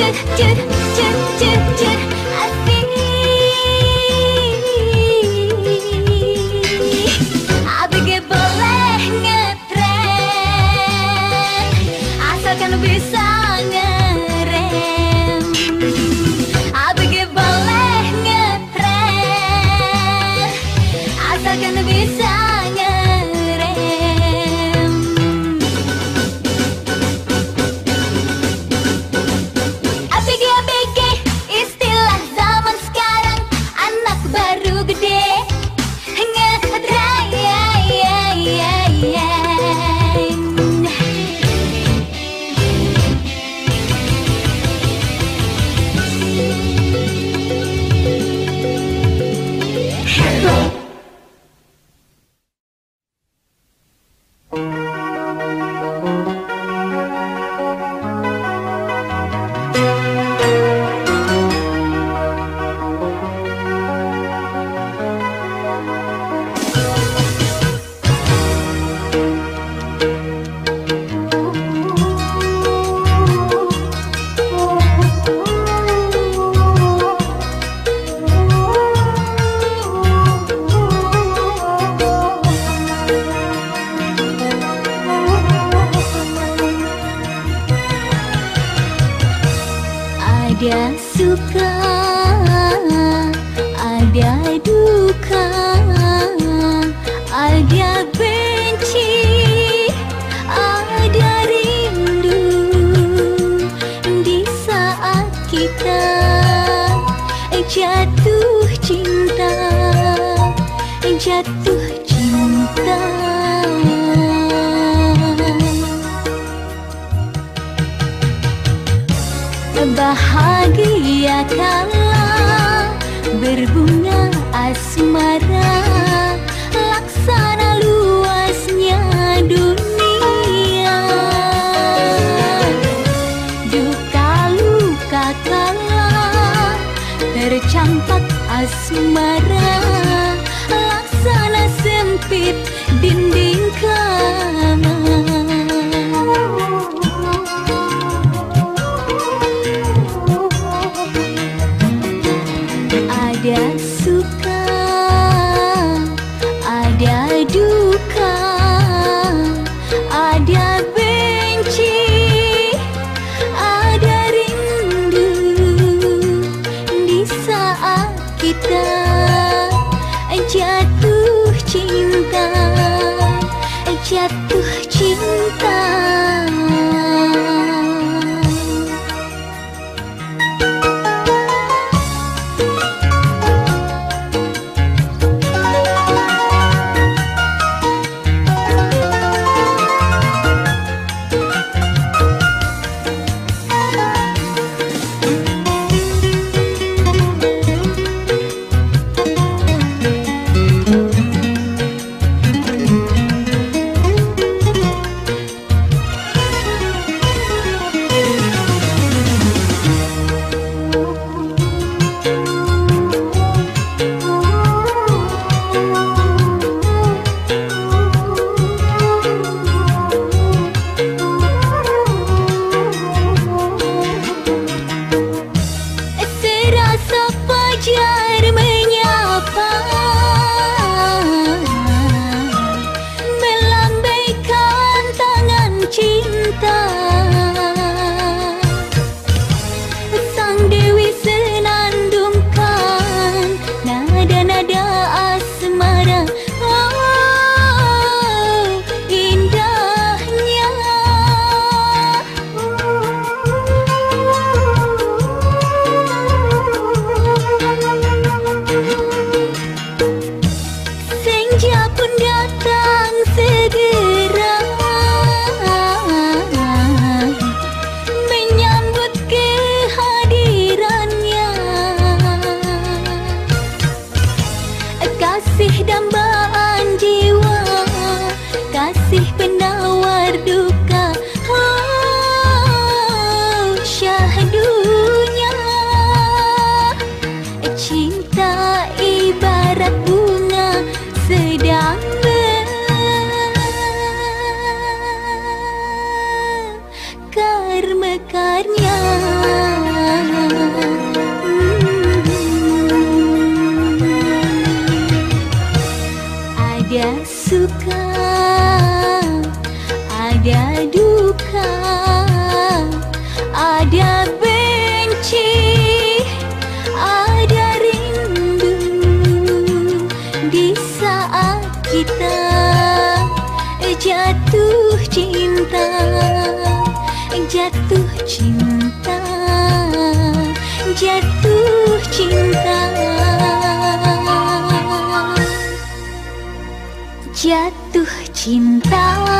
good, good. Ada suka, ada duka, ada benci, ada rindu. Di saat kita jatuh cinta, jatuh bahagia kalau Cinta ibarat Jatuh cinta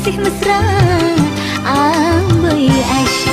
kasih mesra Ambil Aisyah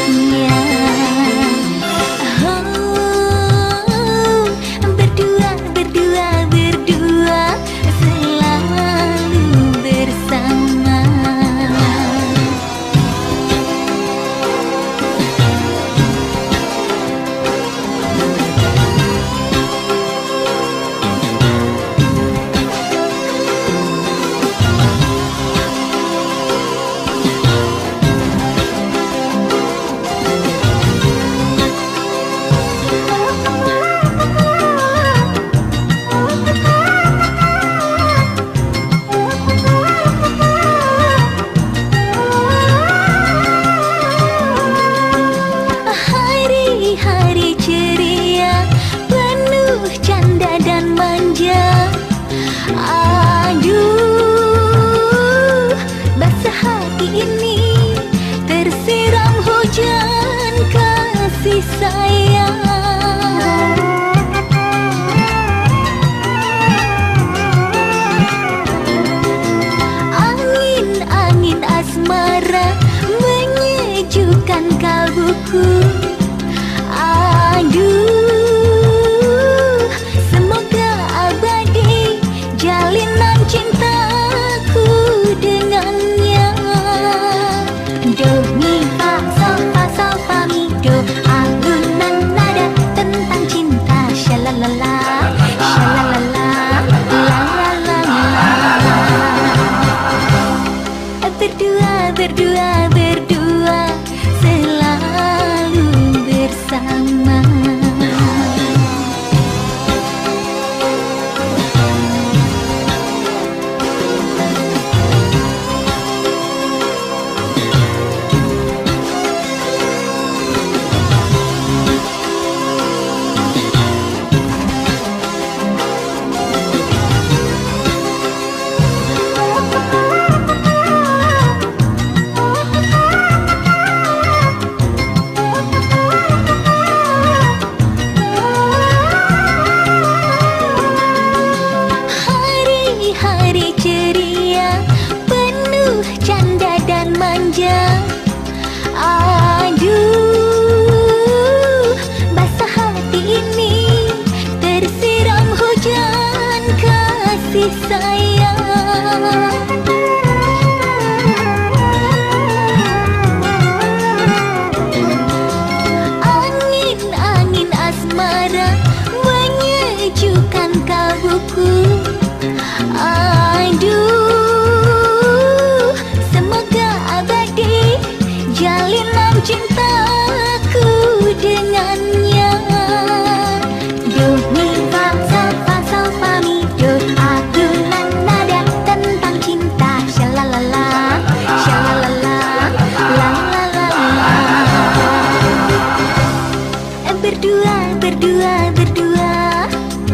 berdua, berdua, berdua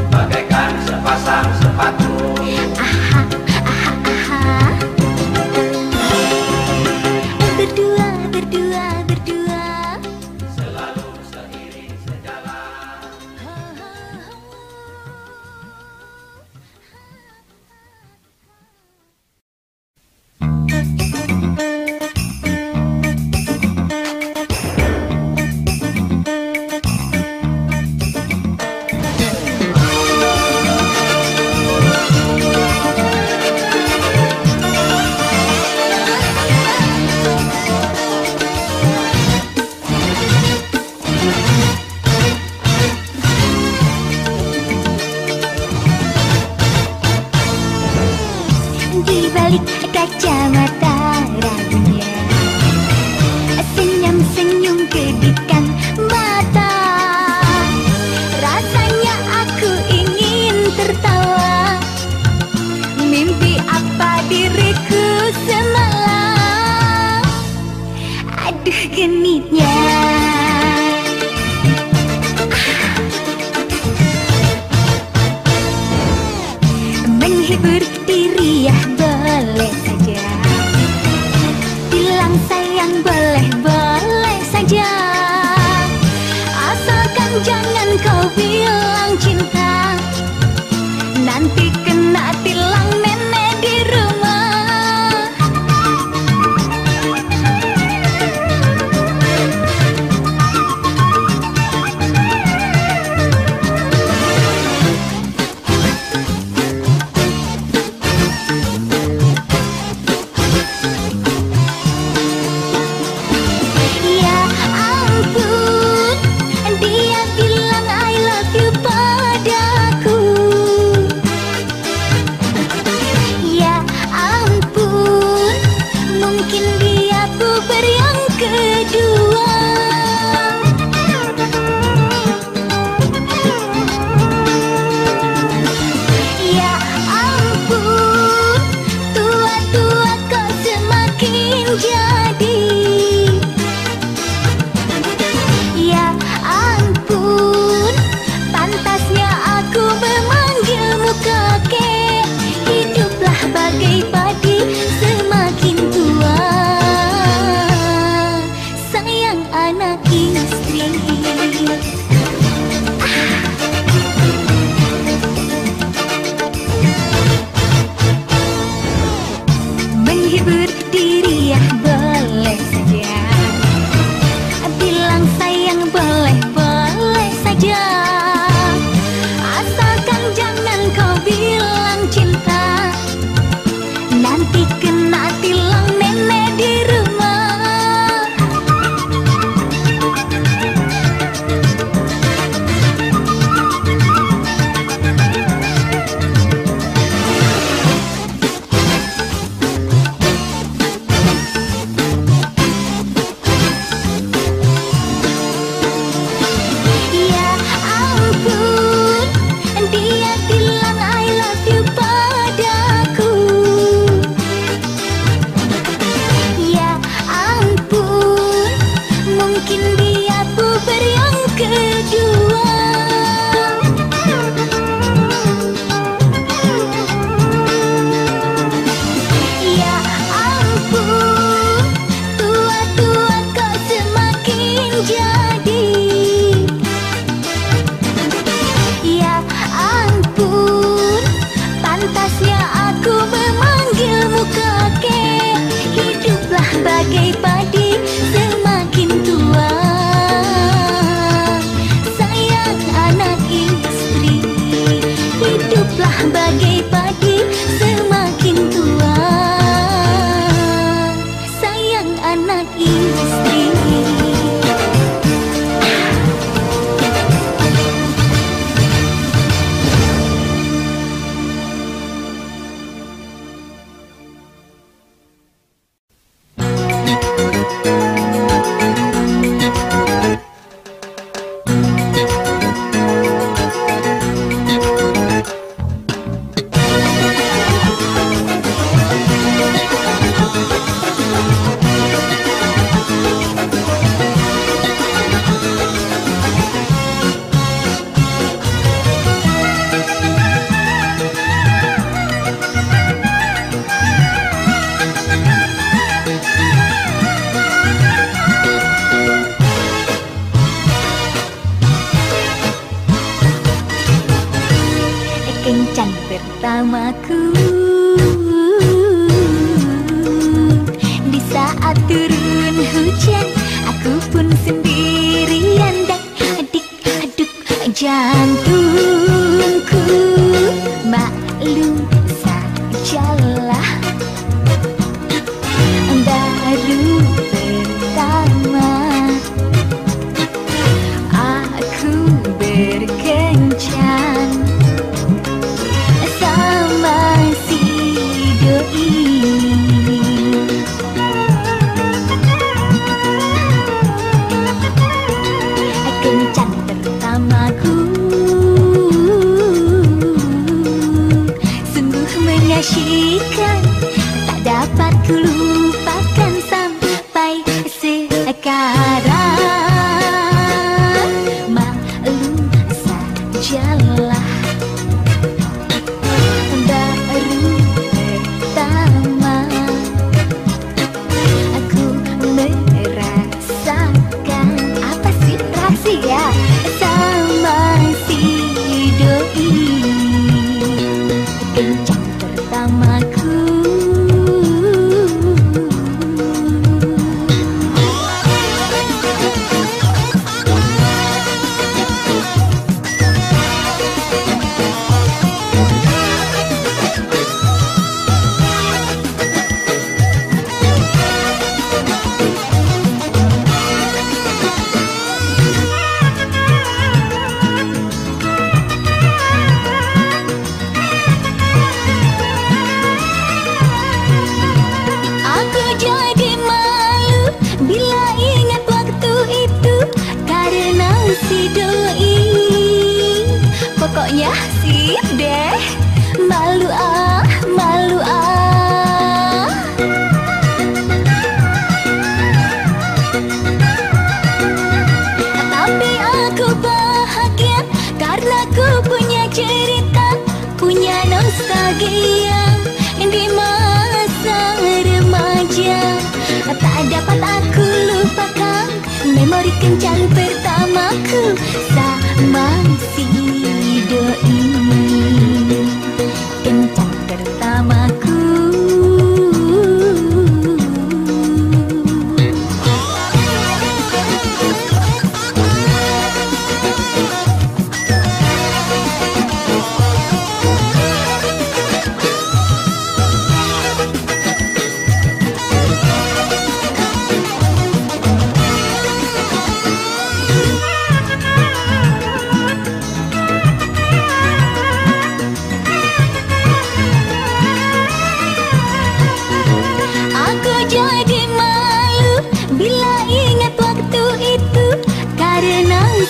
Bagaikan sepasang sepatu Aha.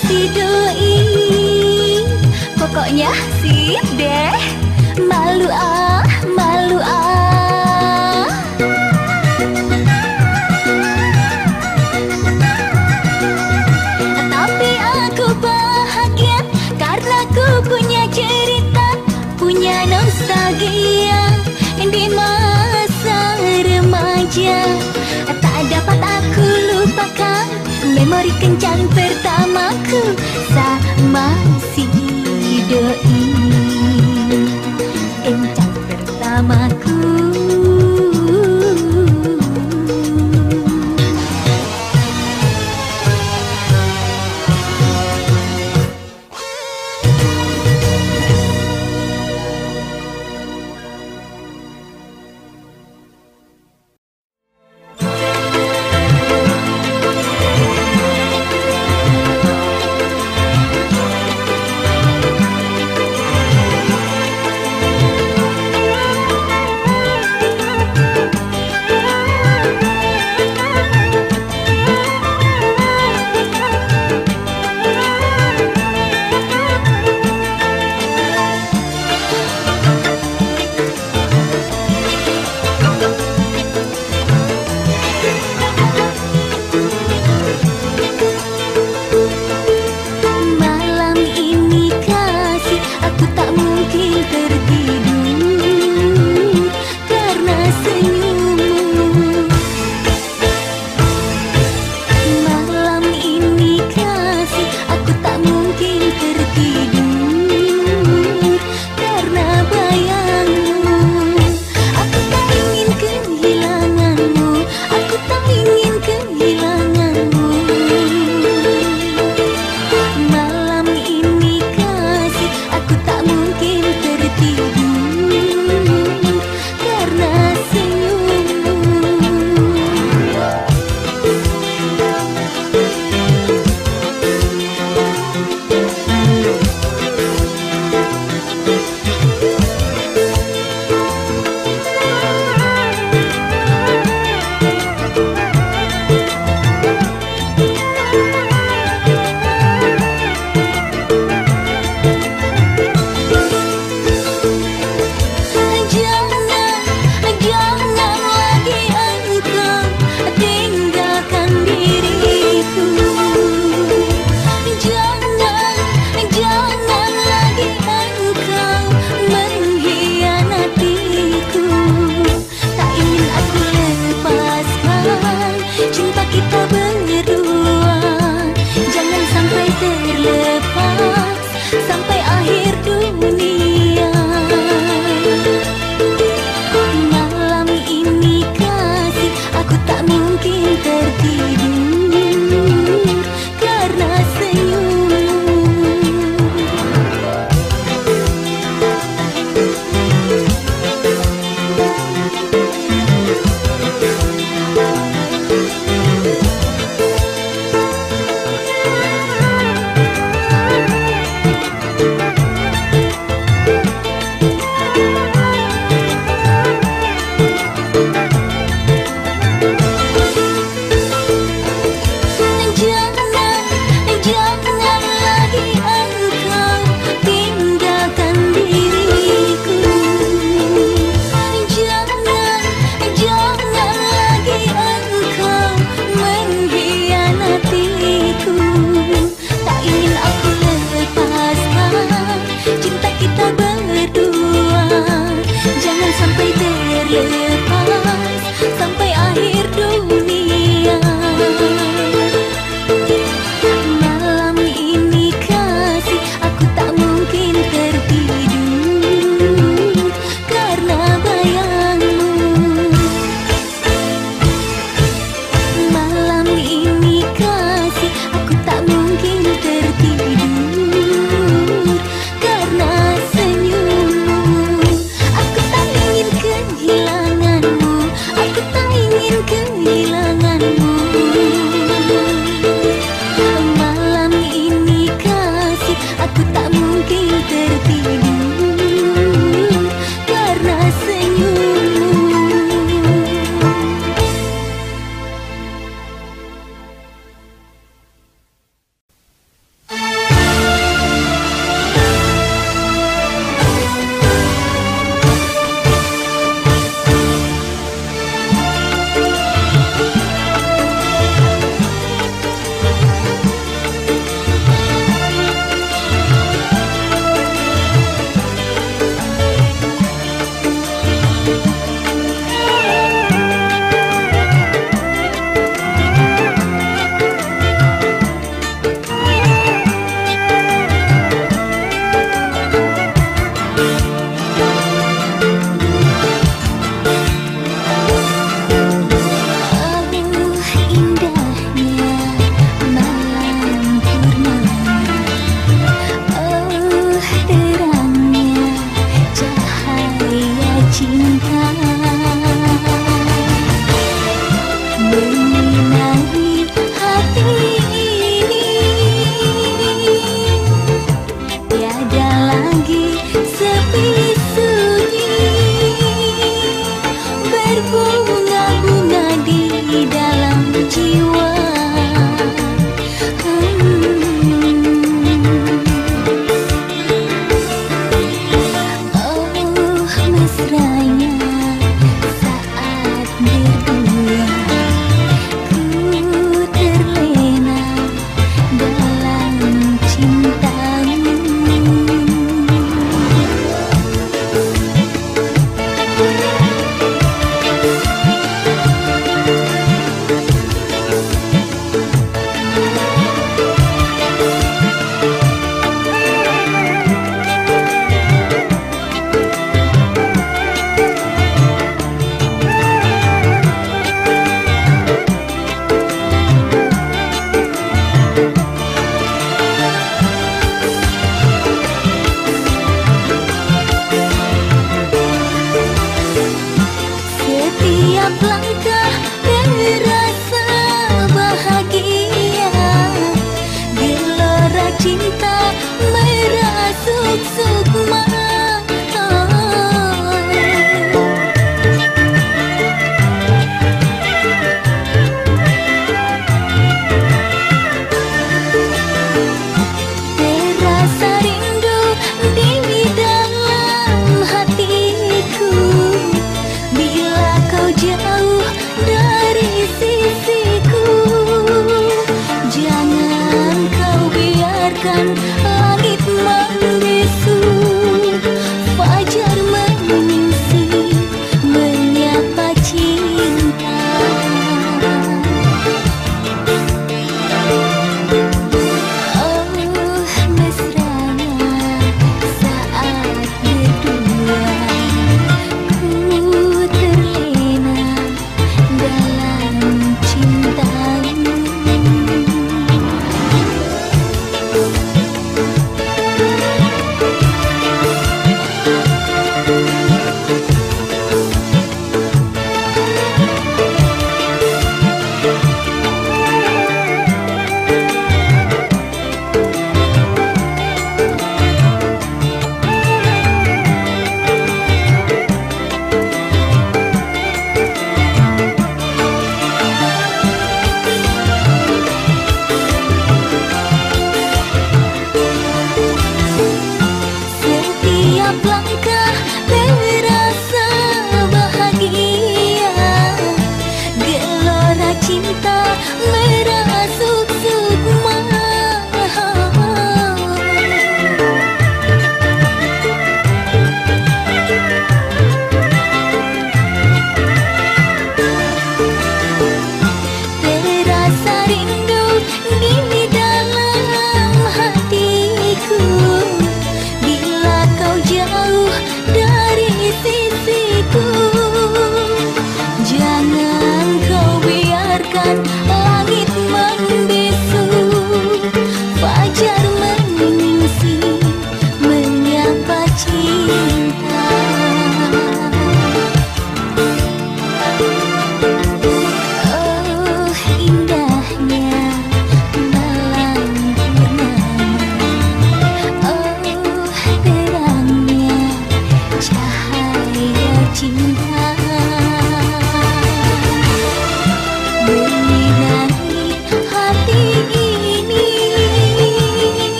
si doi. Pokoknya sih deh. Malu aja Memberi kencan pertamaku Sama si doi. Kencan pertamaku